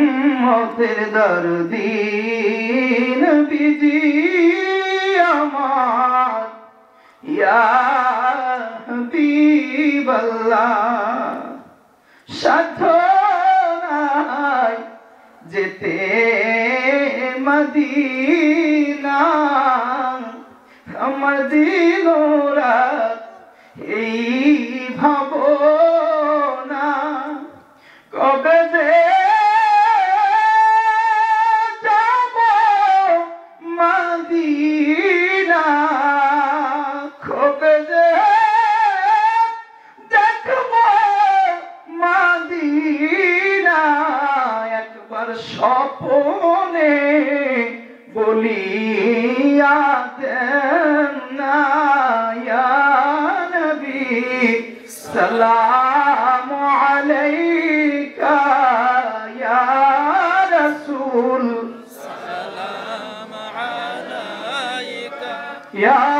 উম্মতের দরদিন বিজি আমার। ইয়া হাবিবাল্লাহ সাধনায় যেতে মদিনা আমার দিন মদিনা কবে যে দেখব মদিনা একবার স্বপনে বলিয়া দেন না নবী সালাম আলাইকা। Yeah.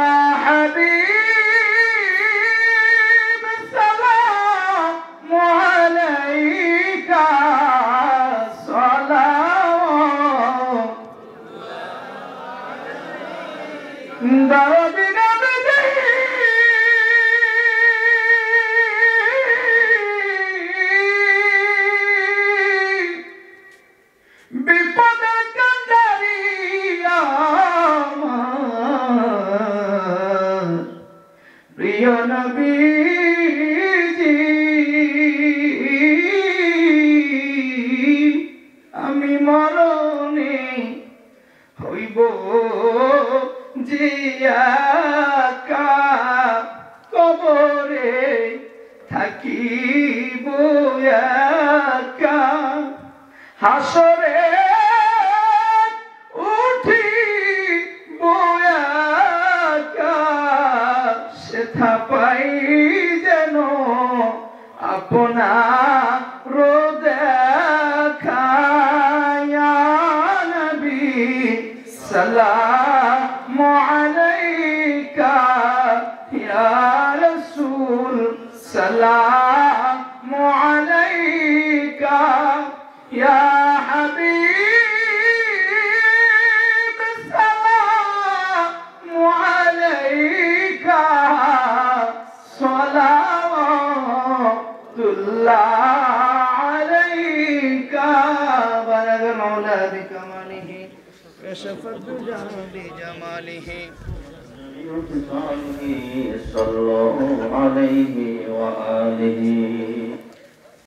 প্রিয় নবীজি আমি মরণে হইব জিয়াকা কবরে থাকিব একা। হাসরে اپنا رو دکھایا نبی سلام علیکہ یا رسول سلام مولا بکمالہ وشفت جہاں بی جمالہ صلی اللہ علیہ وآلہ وآلہ۔